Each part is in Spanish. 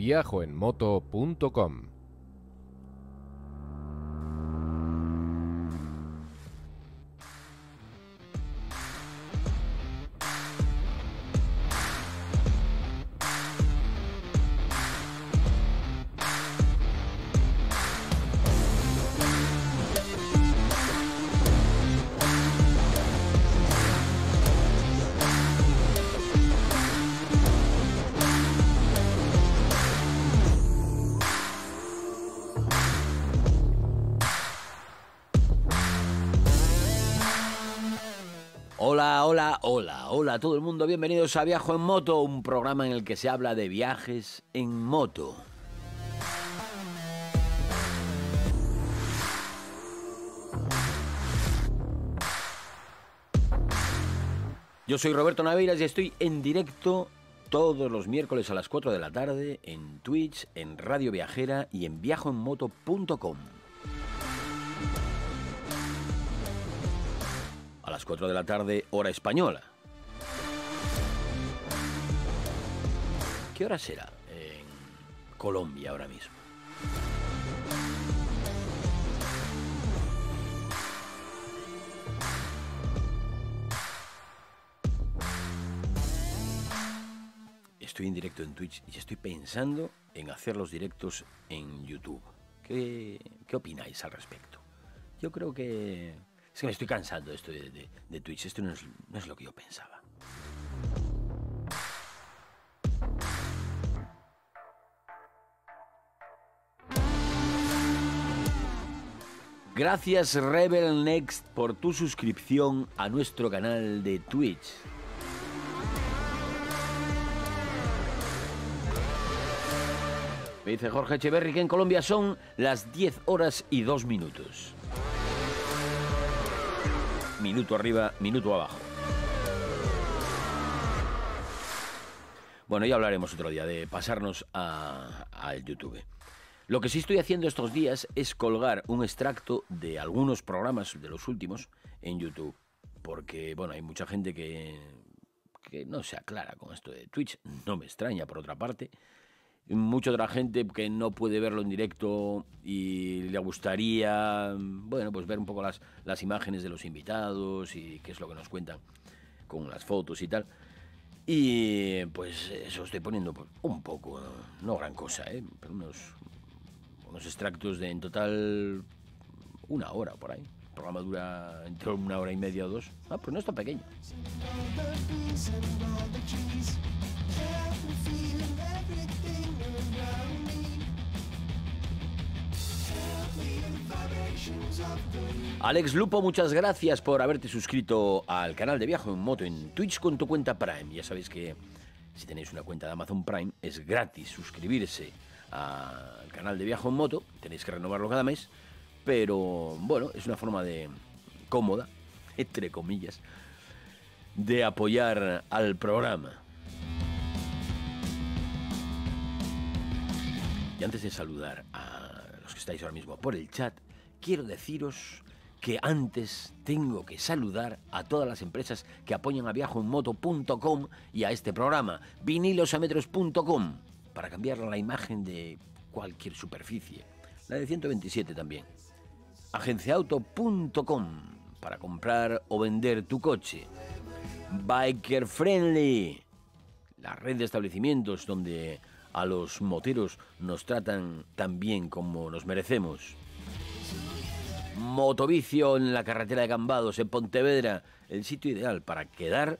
viajoenmoto.com hola, a todo el mundo, bienvenidos a Viajo en Moto, un programa en el que se habla de viajes en moto. Yo soy Roberto Naveiras y estoy en directo todos los miércoles a las 4 de la tarde en Twitch, en Radio Viajera y en viajoenmoto.com. a las 4 de la tarde, hora española. ¿Qué hora será en Colombia ahora mismo? Estoy en directo en Twitch y estoy pensando en hacer los directos en YouTube. ¿Qué, qué opináis al respecto? Yo creo que es que me estoy cansando esto de, de, de Twitch. Esto no es, no es lo que yo pensaba. Gracias Rebel Next por tu suscripción a nuestro canal de Twitch. Me dice Jorge Echeverry que en Colombia son las 10 horas y 2 minutos. Minuto arriba, minuto abajo. Bueno, ya hablaremos otro día de pasarnos al YouTube. Lo que sí estoy haciendo estos días es colgar un extracto de algunos programas de los últimos en YouTube. Porque, bueno, hay mucha gente que, que no se aclara con esto de Twitch. No me extraña, por otra parte mucha otra gente que no puede verlo en directo y le gustaría, bueno, pues ver un poco las, las imágenes de los invitados y qué es lo que nos cuentan con las fotos y tal. Y pues eso estoy poniendo pues, un poco, no gran cosa, ¿eh? Pero unos, unos extractos de en total una hora por ahí. El programa dura entre una hora y media o dos. Ah, pues no está pequeño. Alex Lupo, muchas gracias por haberte suscrito al canal de Viajo en Moto en Twitch con tu cuenta Prime. Ya sabéis que si tenéis una cuenta de Amazon Prime es gratis suscribirse al canal de Viajo en Moto. Tenéis que renovarlo cada mes. Pero bueno, es una forma de cómoda, entre comillas, de apoyar al programa. Y antes de saludar a los que estáis ahora mismo por el chat, quiero deciros que antes tengo que saludar a todas las empresas que apoyan a viajoenmoto.com y a este programa, vinilosametros.com, para cambiar la imagen de cualquier superficie. La de 127 también. Agenciaauto.com, para comprar o vender tu coche. Biker Friendly, la red de establecimientos donde a los moteros nos tratan tan bien como nos merecemos. Motovicio en la carretera de Cambados, en Pontevedra, el sitio ideal para quedar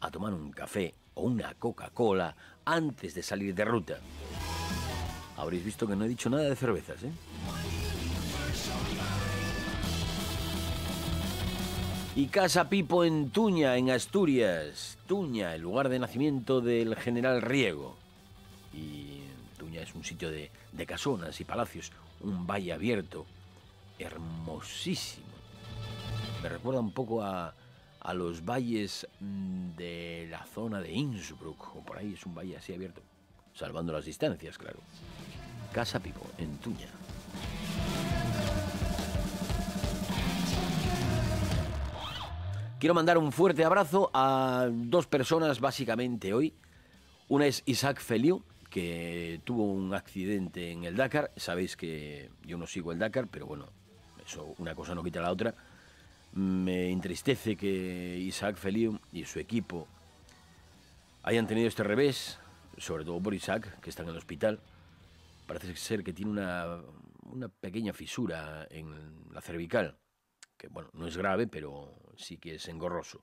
a tomar un café o una Coca-Cola antes de salir de ruta. Habréis visto que no he dicho nada de cervezas, ¿eh? Y Casa Pipo en Tuña, en Asturias. Tuña, el lugar de nacimiento del general Riego. Y Tuña es un sitio de, de casonas y palacios, un valle abierto, hermosísimo. Me recuerda un poco a, a los valles mm, de la zona de Innsbruck, o por ahí es un valle así abierto, salvando las distancias, claro. Casa Pipo, en Tuña. Quiero mandar un fuerte abrazo a dos personas básicamente hoy. Una es Isaac Feliu, que tuvo un accidente en el Dakar. Sabéis que yo no sigo el Dakar, pero bueno, eso una cosa no quita la otra. Me entristece que Isaac Feliu y su equipo hayan tenido este revés, sobre todo por Isaac, que está en el hospital. Parece ser que tiene una, una pequeña fisura en la cervical, que bueno, no es grave, pero sí que es engorroso.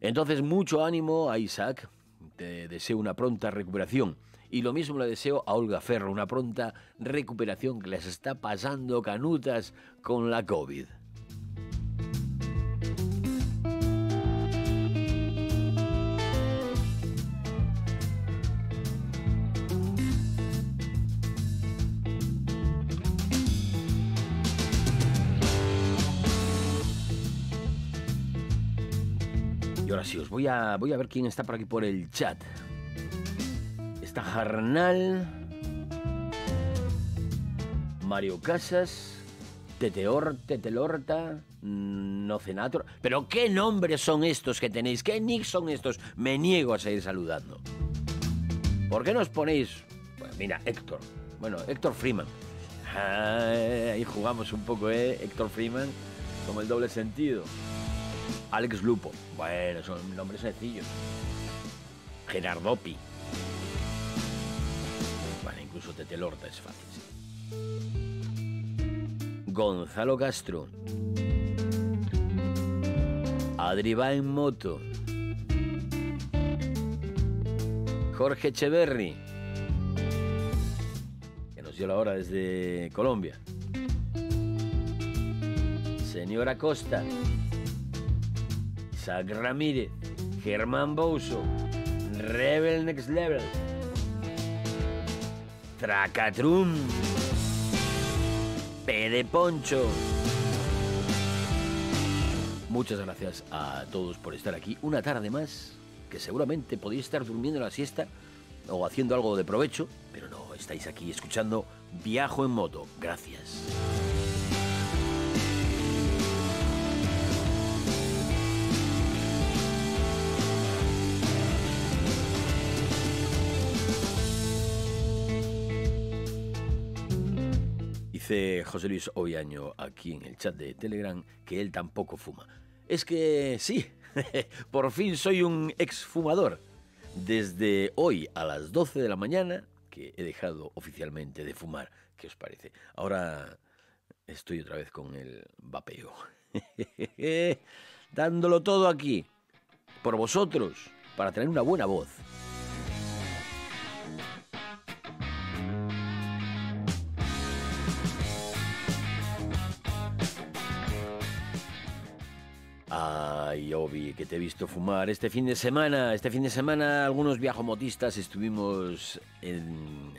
Entonces, mucho ánimo a Isaac, te deseo una pronta recuperación. Y lo mismo le deseo a Olga Ferro, una pronta recuperación que les está pasando canutas con la COVID. Y ahora sí, os voy a, voy a ver quién está por aquí por el chat. Está Jarnal, Mario Casas, Teteor, Tetelorta, Nocenator. ¿Pero qué nombres son estos que tenéis? ¿Qué nicks son estos? Me niego a seguir saludando. ¿Por qué no os ponéis? Pues mira, Héctor. Bueno, Héctor Freeman. ahí jugamos un poco, ¿eh? Héctor Freeman, como el doble sentido. Alex Lupo. Bueno, son nombres sencillos. Gerardopi. Bueno, incluso Tetelorta es fácil. Gonzalo Castro. Adri va en moto. Jorge Echeverry. Que nos dio la hora desde Colombia. Señora Costa. Isaac Ramírez, Germán Bouso, Rebel Next Level, Tracatrum, P Poncho. Muchas gracias a todos por estar aquí una tarde más, que seguramente podéis estar durmiendo la siesta o haciendo algo de provecho, pero no, estáis aquí escuchando Viajo en Moto. Gracias. José Luis Oviaño aquí en el chat de Telegram que él tampoco fuma. Es que sí, por fin soy un exfumador. Desde hoy a las 12 de la mañana que he dejado oficialmente de fumar. ¿Qué os parece? Ahora estoy otra vez con el vapeo. Dándolo todo aquí. Por vosotros, para tener una buena voz. Ay, Obi, que te he visto fumar este fin de semana. Este fin de semana algunos viajomotistas estuvimos en,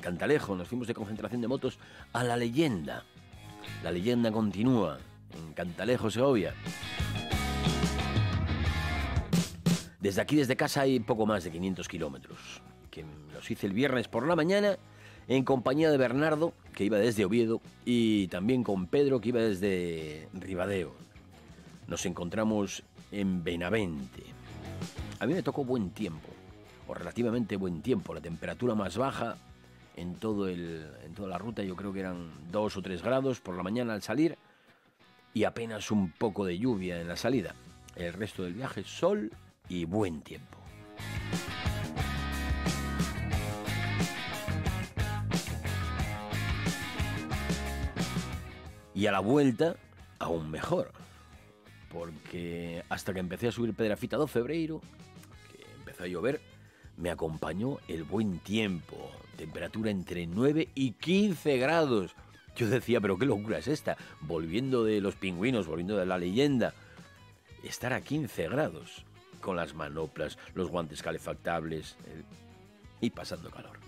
Cantalejo, nos fuimos de concentración de motos a la leyenda. La leyenda continúa en Cantalejo, Segovia. Desde aquí, desde casa, hay poco más de 500 kilómetros. Que los hice el viernes por la mañana en compañía de Bernardo, que iba desde Oviedo, y también con Pedro, que iba desde Ribadeo. Nos encontramos en Benavente. A mí me tocó buen tiempo, o relativamente buen tiempo, la temperatura más baja en, todo el, en toda la ruta, yo creo que eran 2 o 3 grados por la mañana al salir y apenas un poco de lluvia en la salida. El resto del viaje, sol y buen tiempo. Y a la vuelta, aún mejor porque hasta que empecé a subir Pedrafita 2 de febrero, que empezó a llover, me acompañó el buen tiempo, temperatura entre 9 y 15 grados. Yo decía, pero qué locura es esta, volviendo de los pingüinos, volviendo de la leyenda, estar a 15 grados, con las manoplas, los guantes calefactables y pasando calor.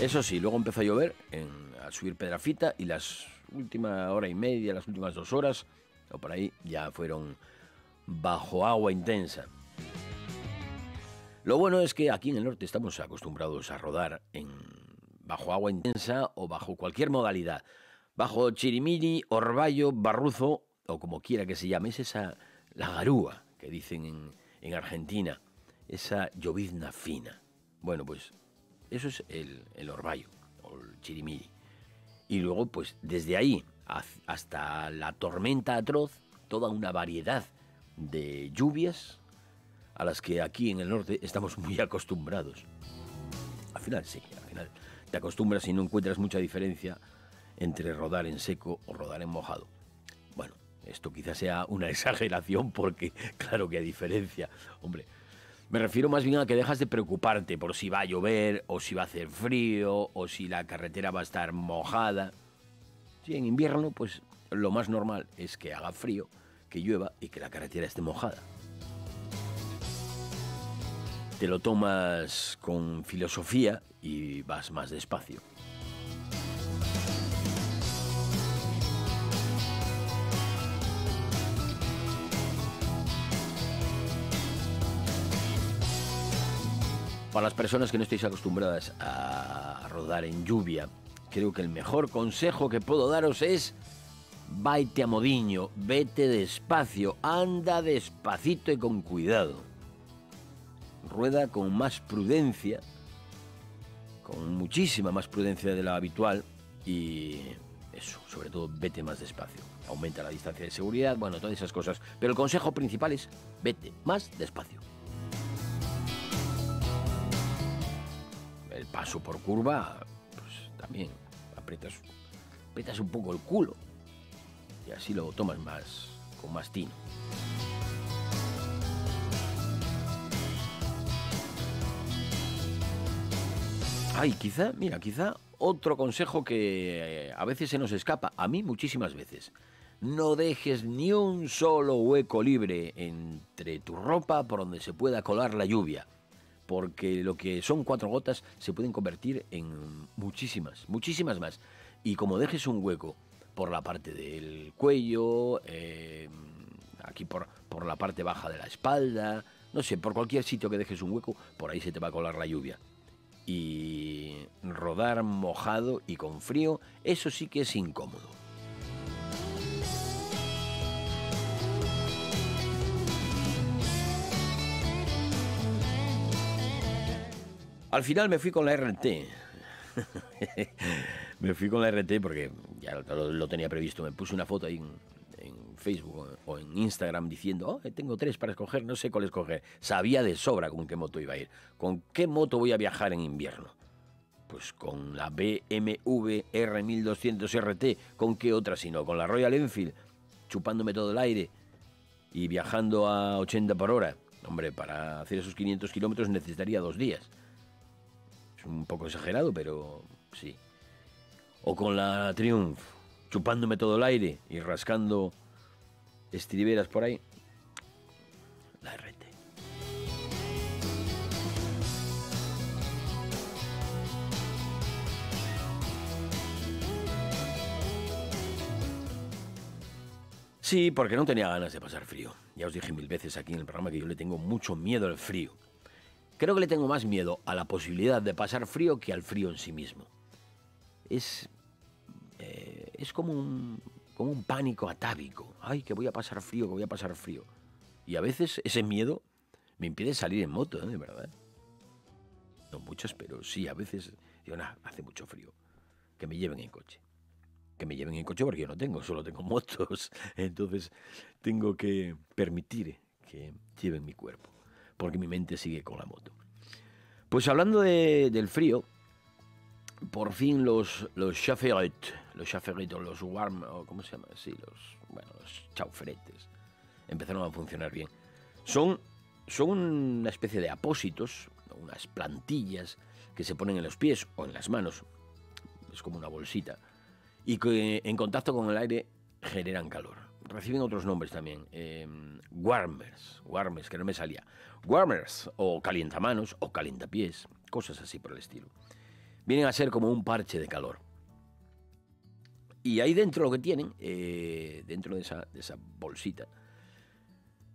Eso sí, luego empezó a llover en, a subir Pedrafita y las última hora y media, las últimas dos horas, o por ahí, ya fueron bajo agua intensa. Lo bueno es que aquí en el norte estamos acostumbrados a rodar en bajo agua intensa o bajo cualquier modalidad. Bajo chirimiri, orvallo, barruzo o como quiera que se llame. Es esa la garúa que dicen en, en Argentina. Esa llovizna fina. Bueno, pues eso es el, el orvallo o el chirimiri. Y luego, pues desde ahí hasta la tormenta atroz, toda una variedad de lluvias a las que aquí en el norte estamos muy acostumbrados. Al final sí, al final te acostumbras y no encuentras mucha diferencia entre rodar en seco o rodar en mojado. Bueno, esto quizás sea una exageración porque claro que hay diferencia. Hombre, me refiero más bien a que dejas de preocuparte por si va a llover o si va a hacer frío o si la carretera va a estar mojada. Si en invierno, pues lo más normal es que haga frío, que llueva y que la carretera esté mojada. Te lo tomas con filosofía y vas más despacio. Para las personas que no estéis acostumbradas a rodar en lluvia, creo que el mejor consejo que puedo daros es Vaite a modiño, vete despacio, anda despacito y con cuidado. Rueda con más prudencia, con muchísima más prudencia de la habitual y eso, sobre todo vete más despacio. Aumenta la distancia de seguridad, bueno, todas esas cosas. Pero el consejo principal es vete más despacio. El paso por curva, pues también aprietas, aprietas un poco el culo y así lo tomas más con más tino. Ay, quizá, mira, quizá otro consejo que eh, a veces se nos escapa, a mí muchísimas veces. No dejes ni un solo hueco libre entre tu ropa por donde se pueda colar la lluvia, porque lo que son cuatro gotas se pueden convertir en muchísimas, muchísimas más. Y como dejes un hueco por la parte del cuello, eh, aquí por, por la parte baja de la espalda, no sé, por cualquier sitio que dejes un hueco, por ahí se te va a colar la lluvia. Y rodar mojado y con frío, eso sí que es incómodo. Al final me fui con la RT. me fui con la RT porque ya lo, tenía previsto. Me puse una foto ahí en, Facebook o en Instagram diciendo, oh, tengo tres para escoger, no sé cuál escoger. Sabía de sobra con qué moto iba a ir. ¿Con qué moto voy a viajar en invierno? Pues con la BMW R1200 RT. ¿Con qué otra sino? Con la Royal Enfield, chupándome todo el aire y viajando a 80 por hora. Hombre, para hacer esos 500 kilómetros necesitaría dos días. Un poco exagerado, pero sí. O con la Triumph, chupándome todo el aire y rascando estriberas por ahí. La RT. Sí, porque no tenía ganas de pasar frío. Ya os dije mil veces aquí en el programa que yo le tengo mucho miedo al frío. Creo que le tengo más miedo a la posibilidad de pasar frío que al frío en sí mismo. Es, eh, es como, un, como un pánico atávico. Ay, que voy a pasar frío, que voy a pasar frío. Y a veces ese miedo me impide salir en moto, ¿eh? de verdad. No muchas, pero sí, a veces digo, nada, hace mucho frío. Que me lleven en coche. Que me lleven en coche porque yo no tengo, solo tengo motos. Entonces tengo que permitir que lleven mi cuerpo porque mi mente sigue con la moto. Pues hablando del frío, por fin los, los chafferet, los chafferet o los warm, o ¿cómo se llama? Sí, los, bueno, chauferetes, empezaron a funcionar bien. Son, son una especie de apósitos, unas plantillas que se ponen en los pies o en las manos, es como una bolsita, y que en contacto con el aire generan calor. Reciben otros nombres también, eh, warmers, warmers, que no me salía. Warmers, o calientamanos, o calientapiés, cosas así por el estilo. Vienen a ser como un parche de calor. Y ahí dentro lo que tienen, eh, dentro de esa, de esa bolsita,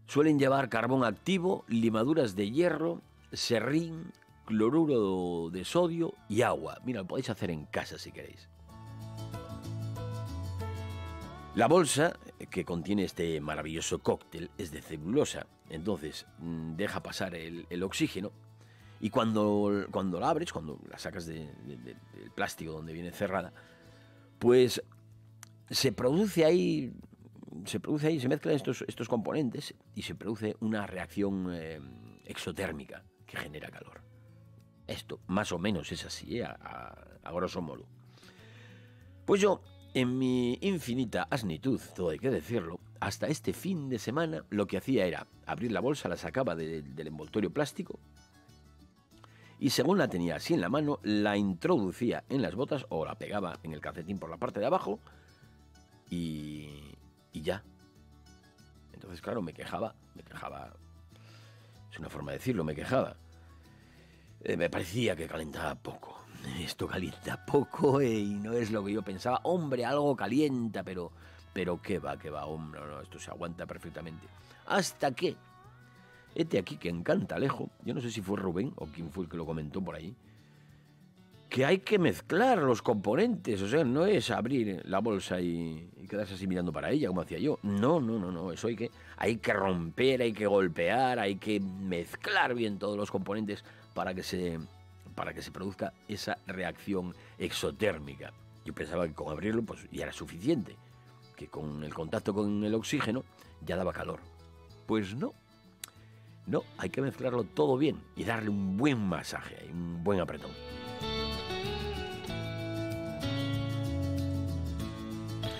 suelen llevar carbón activo, limaduras de hierro, serrín, cloruro de sodio y agua. Mira, lo podéis hacer en casa si queréis. La bolsa que contiene este maravilloso cóctel es de celulosa, entonces mm, deja pasar el, oxígeno Y cuando, cuando la abres, cuando la sacas del plástico donde viene cerrada, pues se produce ahí, se produce ahí, se mezclan estos, estos componentes y se produce una reacción eh, exotérmica que genera calor. Esto más o menos es así, ¿eh? a grosso modo. Pues yo, en mi infinita asnitud, todo hay que decirlo, hasta este fin de semana lo que hacía era abrir la bolsa, la sacaba del envoltorio plástico y según la tenía así en la mano, la introducía en las botas o la pegaba en el calcetín por la parte de abajo y, y ya. Entonces, claro, me quejaba, me quejaba, es una forma de decirlo, me quejaba. Eh, me parecía que calentaba poco. Esto calienta poco eh, y no es lo que yo pensaba. Hombre, algo calienta, pero, pero qué va, qué va, hombre, no, esto se aguanta perfectamente. Hasta que Este aquí que encanta Alejo, yo no sé si fue Rubén o quién fue el que lo comentó por ahí, que hay que mezclar los componentes, o sea, no es abrir la bolsa y, y, quedarse así mirando para ella, como hacía yo. No, no, no, no, eso hay que, hay que romper, hay que golpear, hay que mezclar bien todos los componentes para que se, para que se produzca esa reacción exotérmica. Yo pensaba que con abrirlo pues, ya era suficiente, que con el contacto con el oxígeno ya daba calor. Pues no, no, hay que mezclarlo todo bien y darle un buen masaje, un buen apretón.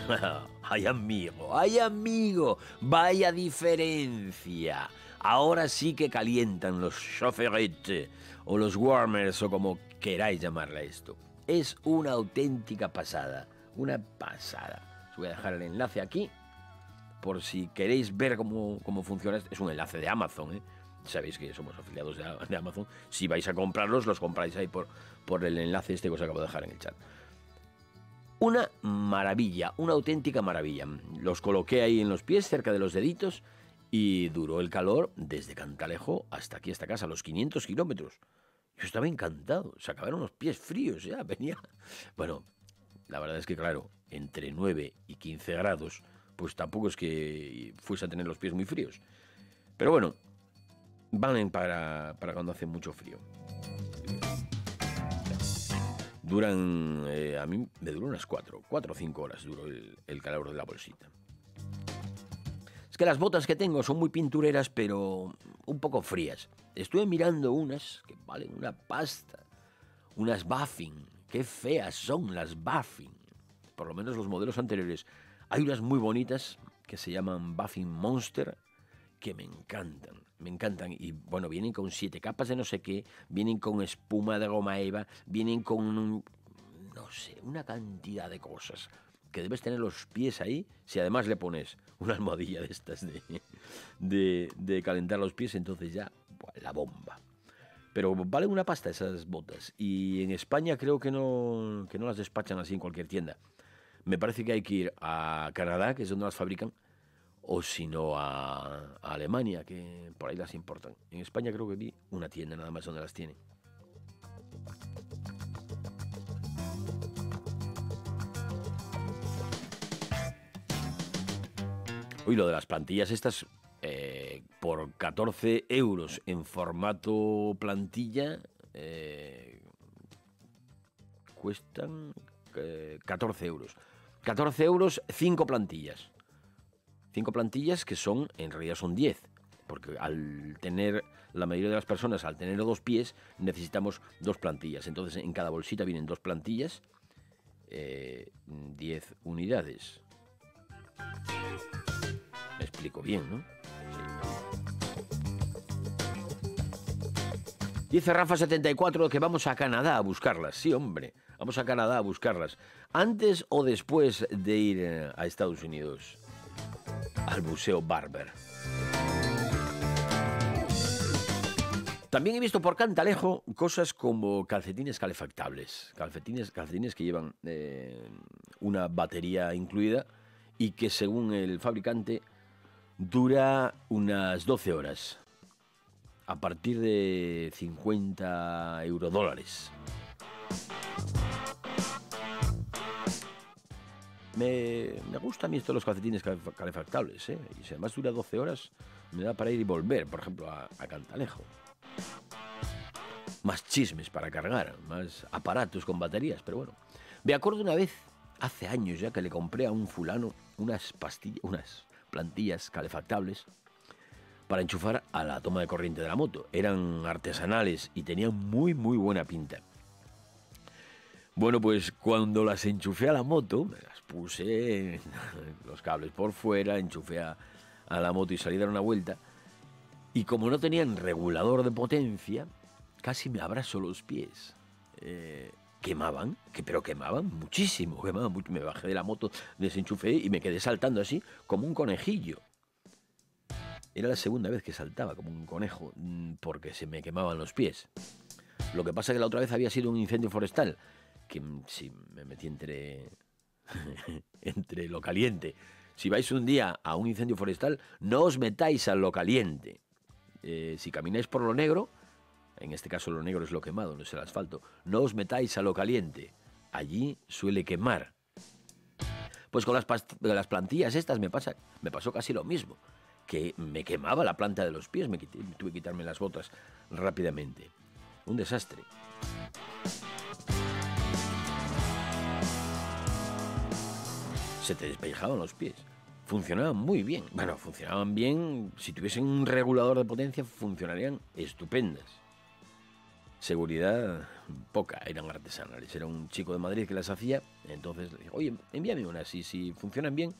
ay amigo, ay amigo, vaya diferencia. Ahora sí que calientan los chaufferettes o los warmers o como queráis llamarla esto. Es una auténtica pasada, una pasada. Os voy a dejar el enlace aquí por si queréis ver cómo, cómo funciona. Es un enlace de Amazon, ¿eh? Sabéis que somos afiliados de, de, Amazon. Si vais a comprarlos, los compráis ahí por, por el enlace este que os acabo de dejar en el chat. Una maravilla, una auténtica maravilla. Los coloqué ahí en los pies, cerca de los deditos, y duró el calor desde Cantalejo hasta aquí, esta casa, los 500 kilómetros. Yo estaba encantado, se acabaron los pies fríos, ya venía. Bueno, la verdad es que, claro, entre 9 y 15 grados, pues tampoco es que fuese a tener los pies muy fríos. Pero bueno, valen para, cuando hace mucho frío. Duran, eh, a mí me duró unas 4, 4 o 5 horas duró el calor de la bolsita que las botas que tengo son muy pintureras, pero un poco frías. Estuve mirando unas que valen una pasta. Unas Buffing. Qué feas son las Buffing. Por lo menos los modelos anteriores. Hay unas muy bonitas que se llaman Buffing Monster que me encantan. Me encantan. Y bueno, vienen con siete capas de no sé qué. Vienen con espuma de goma eva. Vienen con... No sé, una cantidad de cosas que debes tener los pies ahí, si además le pones una almohadilla de estas de, de, calentar los pies, entonces ya, la bomba. Pero valen una pasta esas botas. Y en España creo que no, que no las despachan así en cualquier tienda. Me parece que hay que ir a Canadá, que es donde las fabrican, o si no a, a Alemania, que por ahí las importan. En España creo que vi una tienda nada más donde las tienen. Uy, lo de las plantillas estas, eh, por 14 euros en formato plantilla, eh, cuestan eh, 14 euros. 14 euros, 5 plantillas. 5 plantillas que son, en realidad son 10. Porque al tener, la mayoría de las personas, al tener dos pies, necesitamos dos plantillas. Entonces en cada bolsita vienen dos plantillas, 10 eh, unidades. Me explico bien, ¿no? Dice Rafa74 que vamos a Canadá a buscarlas. Sí, hombre, vamos a Canadá a buscarlas. Antes o después de ir eh, a Estados Unidos, al Museo Barber. También he visto por Cantalejo cosas como calcetines calefactables, calcetines, calcetines que llevan eh, una batería incluida y que según el fabricante dura unas 12 horas, a partir de 50 eurodólares. Me, me gusta a mí esto de los calcetines calefactables, ¿eh? y si además dura 12 horas, me da para ir y volver, por ejemplo, a, a Cantalejo. más chismes para cargar, más aparatos con baterías, pero bueno. Me acuerdo una vez, hace años ya, que le compré a un fulano unas pastillas, unas plantillas calefactables para enchufar a la toma de corriente de la moto. Eran artesanales y tenían muy, muy buena pinta. Bueno, pues cuando las enchufé a la moto, me las puse los cables por fuera, enchufé a, la moto y salí a dar una vuelta. Y como no tenían regulador de potencia, casi me abrazo los pies. Eh, quemaban, que, pero quemaban muchísimo, quemaban Me bajé de la moto, desenchufé y me quedé saltando así como un conejillo. Era la segunda vez que saltaba como un conejo mm, porque se me quemaban los pies. Lo que pasa es que la otra vez había sido un incendio forestal que si me metí entre, entre lo caliente. Si vais un día a un incendio forestal, no os metáis a lo caliente. Eh, si camináis por lo negro, en este caso lo negro es lo quemado, no es el asfalto, no os metáis a lo caliente. Allí suele quemar. Pues con las, las plantillas estas me, pasa, me pasó casi lo mismo, que me quemaba la planta de los pies, me tuve que quitarme las botas rápidamente. Un desastre. se te despejaban los pies. Funcionaban muy bien. Bueno, funcionaban bien. Si tuviesen un regulador de potencia, funcionarían estupendas. Seguridad poca, eran artesanales. Era un chico de Madrid que las hacía. Entonces le dije, oye, envíame una. Si, si funcionan bien,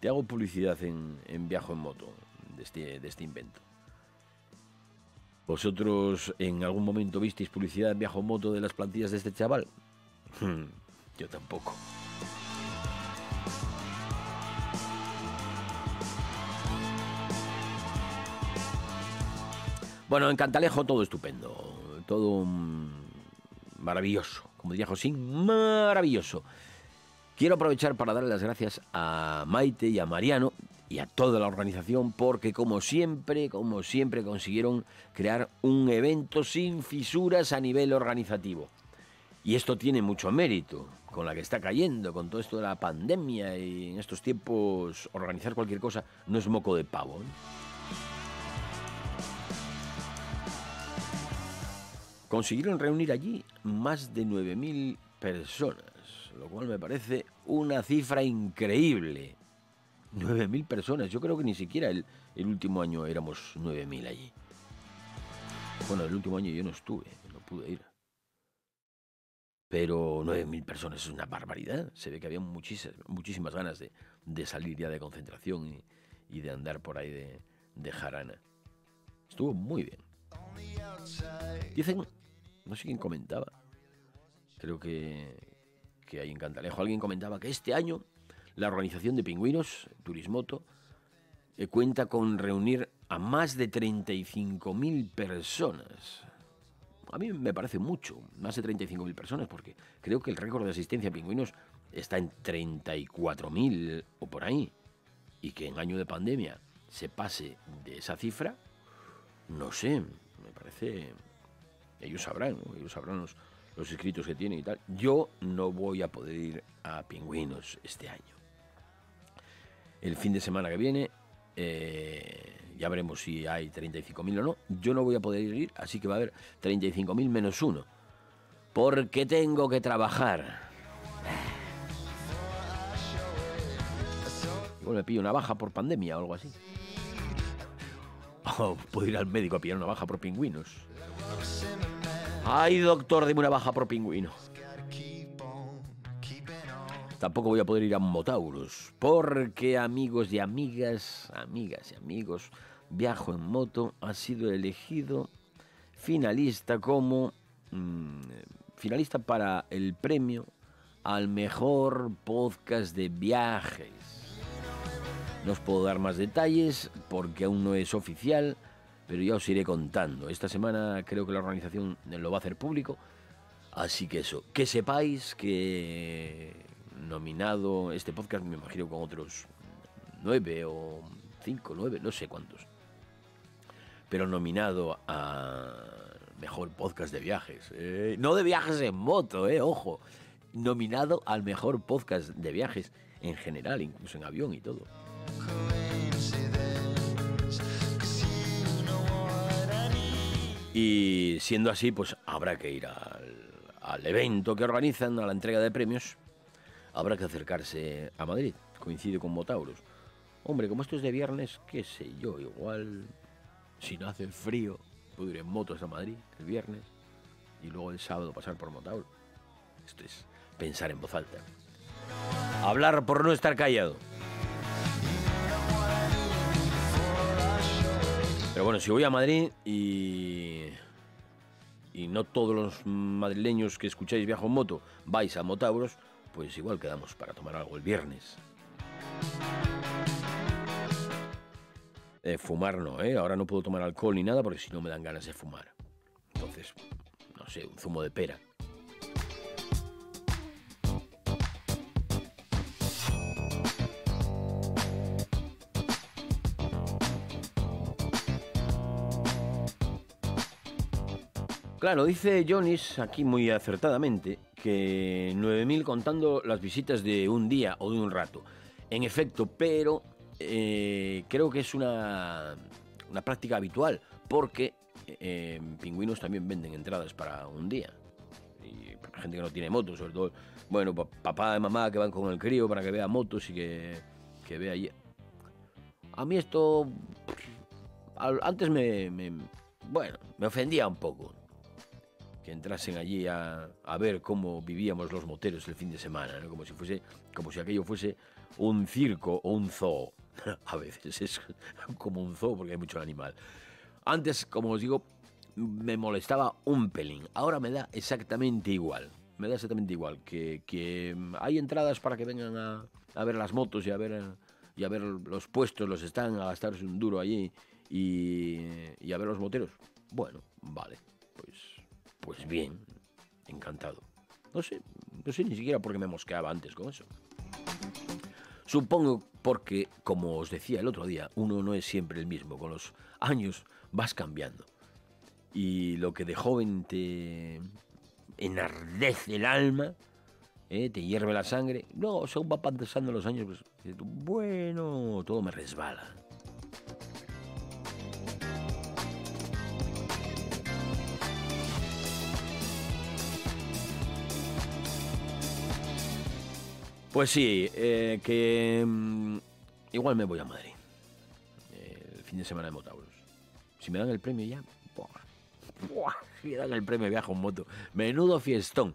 te hago publicidad en, en Viajo en Moto de este, de este invento. ¿Vosotros en algún momento visteis publicidad en Viajo en Moto de las plantillas de este chaval? Yo tampoco. Bueno, en Cantalejo todo estupendo, todo maravilloso, como diría Josín, maravilloso. Quiero aprovechar para darle las gracias a Maite y a Mariano y a toda la organización porque como siempre, como siempre consiguieron crear un evento sin fisuras a nivel organizativo. Y esto tiene mucho mérito, con la que está cayendo, con todo esto de la pandemia y en estos tiempos organizar cualquier cosa no es moco de pavo. ¿eh? Consiguieron reunir allí más de 9.000 personas, lo cual me parece una cifra increíble. 9.000 personas, yo creo que ni siquiera el, último año éramos 9.000 allí. Bueno, el último año yo no estuve, no pude ir. Pero 9.000 personas es una barbaridad. Se ve que había muchísimas, muchísimas ganas de, salir ya de concentración y, de andar por ahí de, de jarana. Estuvo muy bien. Dicen no sé quién comentaba. Creo que, que hay en Cantalejo. Alguien comentaba que este año la organización de pingüinos, Turismoto, eh, cuenta con reunir a más de 35.000 personas. A mí me parece mucho, más de 35.000 personas, porque creo que el récord de asistencia a pingüinos está en 34.000 o por ahí. Y que en año de pandemia se pase de esa cifra, no sé, me parece ellos sabrán, ellos sabrán los, los escritos que tienen y tal. Yo no voy a poder ir a Pingüinos este año. El fin de semana que viene, eh, ya veremos si hay 35.000 o no. Yo no voy a poder ir, así que va a haber 35.000 menos uno. Porque tengo que trabajar. Igual me pillo una baja por pandemia o algo así. O puedo ir al médico a pillar una baja por pingüinos. Ay, doctor, dime una baja por pingüino. Tampoco voy a poder ir a Motaurus, porque amigos y amigas, amigas y amigos, Viajo en Moto ha sido elegido finalista como mm, finalista para el premio al mejor podcast de viajes. No os puedo dar más detalles porque aún no es oficial, pero ya os iré contando. Esta semana creo que la organización lo va a hacer público, así que eso, que sepáis que nominado este podcast, me imagino con otros nueve o cinco, nueve, no sé cuántos, pero nominado a mejor podcast de viajes, eh, no de viajes en moto, eh, ojo, nominado al mejor podcast de viajes en general, incluso en avión y todo. Y siendo así, pues habrá que ir al, evento que organizan, a la entrega de premios. Habrá que acercarse a Madrid. Coincide con Motauros. Hombre, como esto es de viernes, qué sé yo, igual si no hace frío, puedo ir en moto a Madrid el viernes y luego el sábado pasar por Motauro. Esto es pensar en voz alta. Hablar por no estar callado. Pero bueno, si voy a Madrid y, y no todos los madrileños que escucháis viajo en moto vais a Motauros, pues igual quedamos para tomar algo el viernes. Eh, fumar no, ¿eh? Ahora no puedo tomar alcohol ni nada porque si no me dan ganas de fumar. Entonces, no sé, un zumo de pera. Claro, dice Jonis aquí muy acertadamente que 9.000 contando las visitas de un día o de un rato. En efecto, pero eh, creo que es una, una práctica habitual porque eh, pingüinos también venden entradas para un día. Y para gente que no tiene motos, sobre todo, bueno, papá y mamá que van con el crío para que vea motos y que, que vea allí. A mí esto antes me, me, bueno, me ofendía un poco que entrasen allí a, ver cómo vivíamos los moteros el fin de semana, como, si fuese, como si aquello fuese un circo o un zoo. a veces es como un zoo porque hay mucho animal. Antes, como os digo, me molestaba un pelín. Ahora me da exactamente igual. Me da exactamente igual. Que, hay entradas para que vengan a, ver las motos y a ver, y a ver los puestos, los están, a gastarse un duro allí y, y a ver los moteros. Bueno, vale. Pues pues bien, encantado. No sé, no sé ni siquiera por qué me mosqueaba antes con eso. Supongo porque, como os decía el otro día, uno no es siempre el mismo. Con los años vas cambiando. Y lo que de joven te enardece el alma, ¿eh? te hierve la sangre, no, según va pasando los años, pues, bueno, todo me resbala. Pues sí, eh, que mm, igual me voy a Madrid. el fin de semana de Motauros. Si me dan el premio ya, si me dan el premio viajo en moto. Menudo fiestón.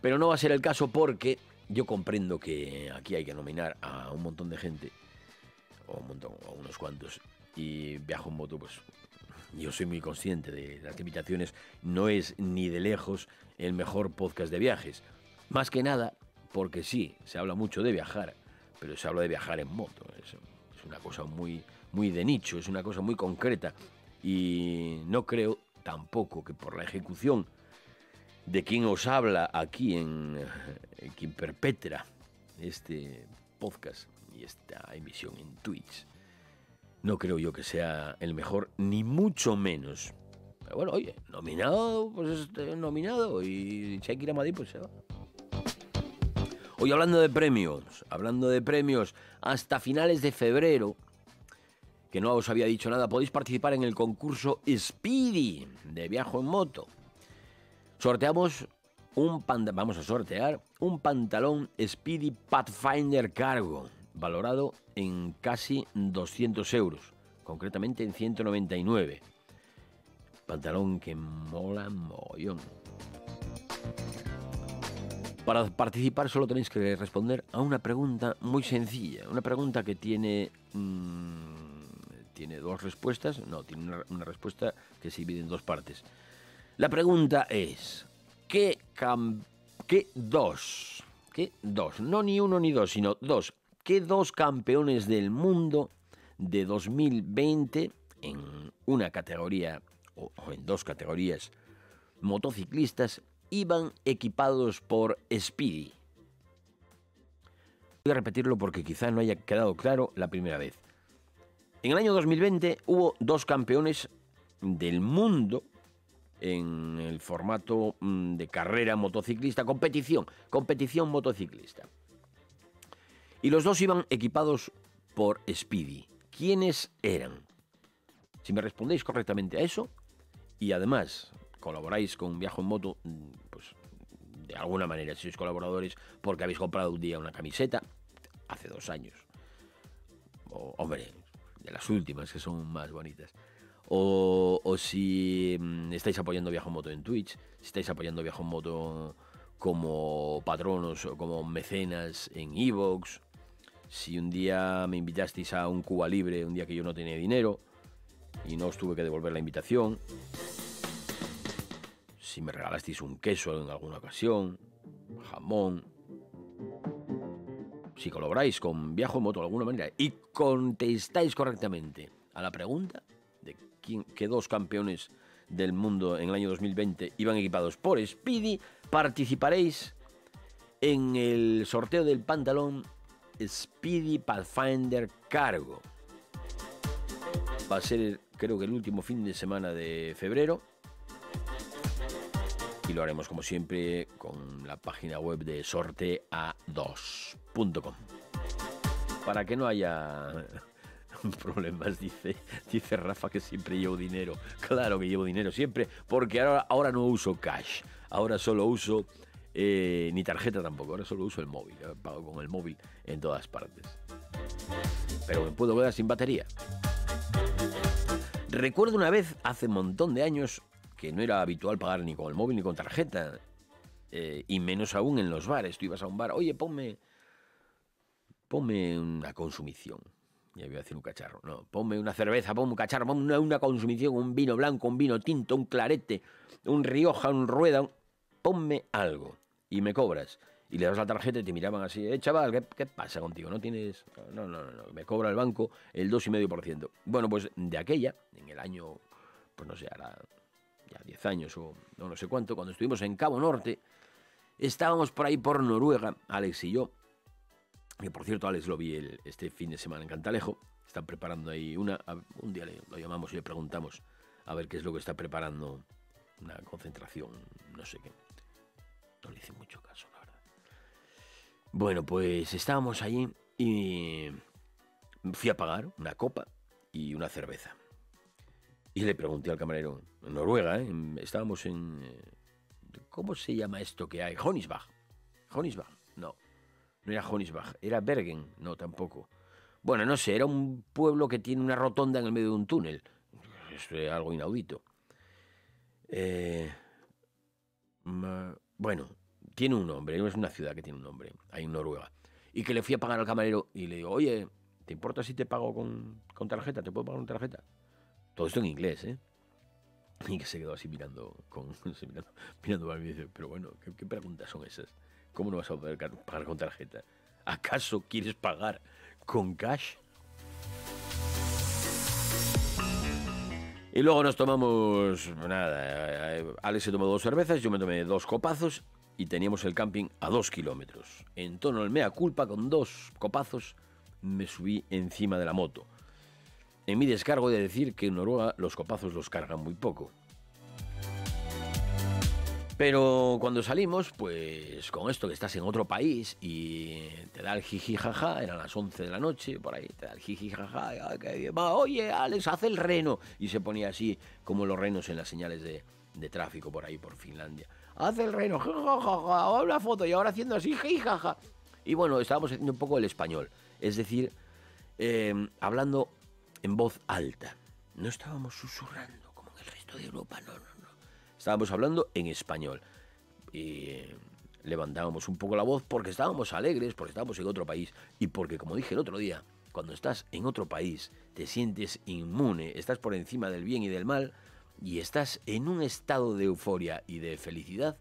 Pero no va a ser el caso porque yo comprendo que aquí hay que nominar a un montón de gente, o un montón, unos cuantos, y viajo en moto, pues yo soy muy consciente de las limitaciones. No es ni de lejos el mejor podcast de viajes. Más que nada porque sí, se habla mucho de viajar, pero se habla de viajar en moto. Es, una cosa muy, muy de nicho, es una cosa muy concreta. Y no creo tampoco que por la ejecución de quien os habla aquí en, quien perpetra este podcast y esta emisión en Twitch, no creo yo que sea el mejor, ni mucho menos. Pero bueno, oye, nominado, pues este, nominado, y si hay que ir a Madrid, pues se va. Hoy hablando de premios, hablando de premios, hasta finales de febrero, que no os había dicho nada, podéis participar en el concurso Speedy de Viajo en Moto. Sorteamos un vamos a sortear un pantalón Speedy Pathfinder Cargo, valorado en casi 200 euros, concretamente en 199. Pantalón que mola mollón. Para participar solo tenéis que responder a una pregunta muy sencilla, una pregunta que tiene, mm, tiene dos respuestas, no, tiene una, respuesta que se divide en dos partes. La pregunta es, ¿qué, ¿qué dos, qué dos, no ni uno ni dos, sino dos, qué dos campeones del mundo de 2020 en una categoría o en dos categorías motociclistas iban equipados por Speedy. Voy a repetirlo porque quizá no haya quedado claro la primera vez. En el año 2020 hubo dos campeones del mundo en el formato mm, de carrera motociclista, competición, competición motociclista. Y los dos iban equipados por Speedy. ¿Quiénes eran? Si me respondéis correctamente a eso, y además colaboráis con Viajo en Moto, mm, pues de alguna manera, sois colaboradores, porque habéis comprado un día una camiseta, hace dos años. O, hombre, de las últimas, que son más bonitas. O, o si mm, estáis apoyando Viajo en Moto en Twitch, si estáis apoyando Viajo en Moto como patronos o como mecenas en Evox, si un día me invitasteis a un Cuba Libre, un día que yo no tenía dinero y no os tuve que devolver la invitación, si me regalasteis un queso en alguna ocasión, jamón, si colaboráis con Viajo en Moto de alguna manera y contestáis correctamente a la pregunta de quién, qué dos campeones del mundo en el año 2020 iban equipados por Speedy, participaréis en el sorteo del pantalón Speedy Pathfinder Cargo. Va a ser, creo que el último fin de semana de febrero. Lo haremos como siempre con la página web de sortea2.com. Para que no haya problemas, dice, dice Rafa que siempre llevo dinero. Claro que llevo dinero siempre, porque ahora, ahora no uso cash. Ahora solo uso eh, ni tarjeta tampoco, ahora solo uso el móvil. Pago con el móvil en todas partes. Pero me puedo quedar sin batería. Recuerdo una vez, hace un montón de años, que no era habitual pagar ni con el móvil ni con tarjeta. Eh, y menos aún en los bares. Tú ibas a un bar, oye, ponme, ponme una consumición. Ya voy a decir un cacharro. No, ponme una cerveza, ponme un cacharro, ponme una, una consumición, un vino blanco, un vino tinto, un clarete, un Rioja, un Rueda. Ponme algo y me cobras. Y le das la tarjeta y te miraban así, eh, chaval, ¿qué, ¿qué, pasa contigo? No tienes... No, no, no, no, me cobra el banco el 2,5%. Bueno, pues de aquella, en el año, pues no sé, ahora ya 10 años o no, no sé cuánto, cuando estuvimos en Cabo Norte, estábamos por ahí por Noruega, Alex y yo, que por cierto Alex lo vi el, este fin de semana en Cantalejo, están preparando ahí una, un día le, lo llamamos y le preguntamos a ver qué es lo que está preparando, una concentración, no sé qué. No le hice mucho caso, la verdad. Bueno, pues estábamos allí y fui a pagar una copa y una cerveza. Y le pregunté al camarero, en Noruega, ¿eh? estábamos en... ¿Cómo se llama esto que hay? Honisbach. Honisbach, no. No era Honisbach, era Bergen, no tampoco. Bueno, no sé, era un pueblo que tiene una rotonda en el medio de un túnel. Es algo inaudito. Eh, bueno, tiene un nombre, no es una ciudad que tiene un nombre, hay en Noruega. Y que le fui a pagar al camarero y le digo, oye, ¿te importa si te pago con, con tarjeta? ¿Te puedo pagar con tarjeta? Todo esto en inglés, ¿eh? Y que se quedó así mirando, con, mirando, mirando y dice, pero bueno, ¿qué, ¿qué, preguntas son esas? ¿Cómo no vas a poder pagar con tarjeta? ¿Acaso quieres pagar con cash? Y luego nos tomamos, nada, Alex se tomó dos cervezas, yo me tomé dos copazos y teníamos el camping a dos kilómetros. En tono al mea culpa, con dos copazos, me subí encima de la moto. En mi descargo de decir que en Noruega los copazos los cargan muy poco. Pero cuando salimos, pues con esto que estás en otro país y te da el jiji jaja, eran las 11 de la noche, por ahí, te da el jiji jaja, oye, Alex, haz el reno. Y se ponía así como los renos en las señales de, tráfico por ahí, por Finlandia. Haz el reno, jajaja, una foto y ahora haciendo así, jaja. Y bueno, estábamos haciendo un poco el español, es decir, eh, hablando en voz alta. No estábamos susurrando como en el resto de Europa, no, no Estábamos hablando en español. Y levantábamos un poco la voz porque estábamos alegres, porque estábamos en otro país y porque, como dije el otro día, cuando estás en otro país te sientes inmune, estás por encima del bien y del mal y estás en un estado de euforia y de felicidad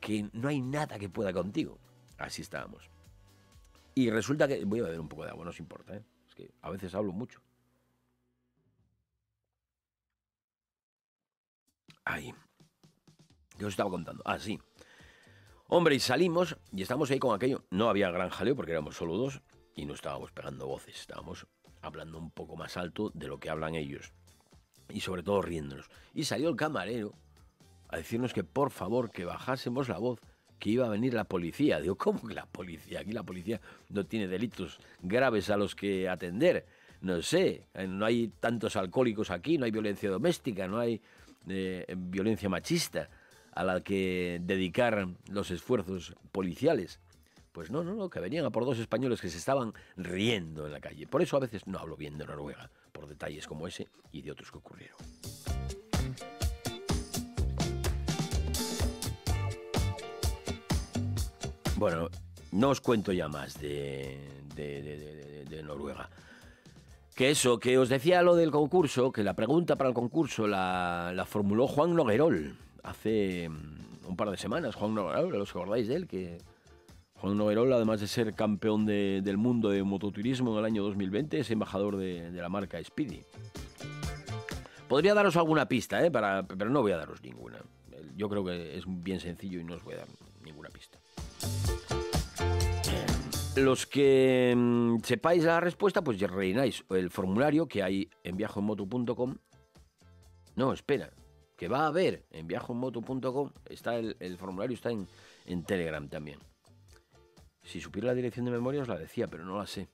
que no hay nada que pueda contigo. Así estábamos. Y resulta que... Voy a beber un poco de agua, no os importa, ¿eh? Es que a veces hablo mucho. Ahí. ¿Qué os estaba contando? Ah, sí. Hombre, y salimos y estamos ahí con aquello. No había gran jaleo porque éramos solo dos y no estábamos pegando voces, estábamos hablando un poco más alto de lo que hablan ellos. Y sobre todo riéndonos. Y salió el camarero a decirnos que por favor que bajásemos la voz, que iba a venir la policía. Digo, ¿cómo que la policía? Aquí la policía no tiene delitos graves a los que atender. No sé, no hay tantos alcohólicos aquí, no hay violencia doméstica, no hay de violencia machista a la que dedicar los esfuerzos policiales. Pues no, no, no, que venían a por dos españoles que se estaban riendo en la calle. Por eso a veces no hablo bien de Noruega, por detalles como ese y de otros que ocurrieron. Bueno, no os cuento ya más de, Noruega. Que eso, que os decía lo del concurso, que la pregunta para el concurso la, formuló Juan Noguerol hace mm, un par de semanas. Juan Noguerol, ¿os acordáis de él? Que Juan Noguerol, además de ser campeón del mundo de mototurismo en el año 2020, es embajador de, la marca Speedy. Podría daros alguna pista, ¿eh? pero no voy a daros ninguna. Yo creo que es bien sencillo y no os voy a dar ninguna pista. Los que mm, sepáis la respuesta, pues rellenáis el formulario que hay en viajoenmoto.com. No, espera, que va a haber en viajoenmoto.com. Está el, formulario está en, en Telegram también. Si supiera la dirección de memoria os la decía, pero no la sé.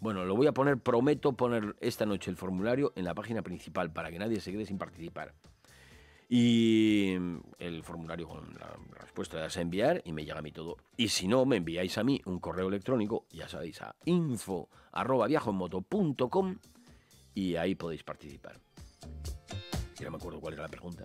Bueno, lo voy a poner, prometo poner esta noche el formulario en la página principal para que nadie se quede sin participar. Y el formulario con la respuesta es a enviar y me llega a mí todo. Y si no, me enviáis a mí un correo electrónico, ya sabéis, a info y ahí podéis participar. Ya no me acuerdo cuál era la pregunta.